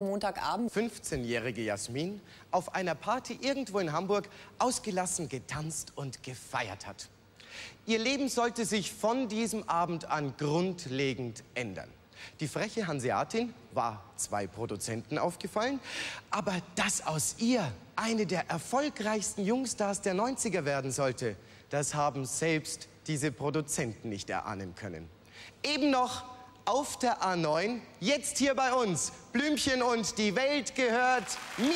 Montagabend. 15-jährige Jasmin auf einer Party irgendwo in Hamburg ausgelassen getanzt und gefeiert hat. Ihr Leben sollte sich von diesem Abend an grundlegend ändern. Die freche Hanseatin war zwei Produzenten aufgefallen, aber dass aus ihr eine der erfolgreichsten Jungstars der 90er werden sollte, das haben selbst diese Produzenten nicht erahnen können. Eben noch auf der A9. Jetzt hier bei uns. Blümchen und die Welt gehört mir.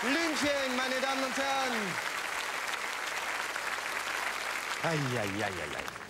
Blümchen, meine Damen und Herren. Eieieiei.